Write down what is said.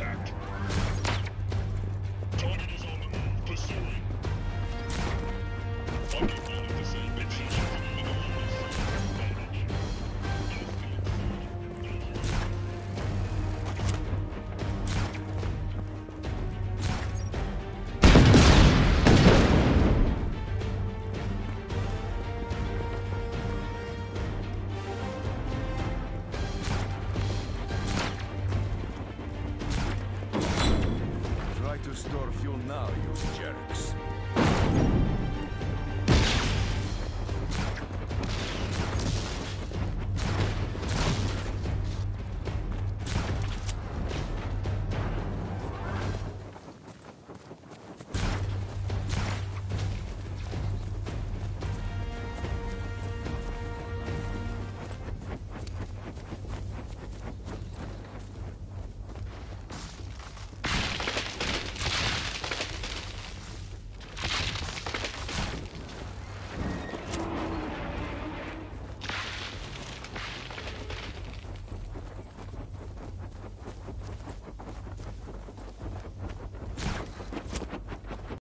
contact. to store fuel now, you jerks.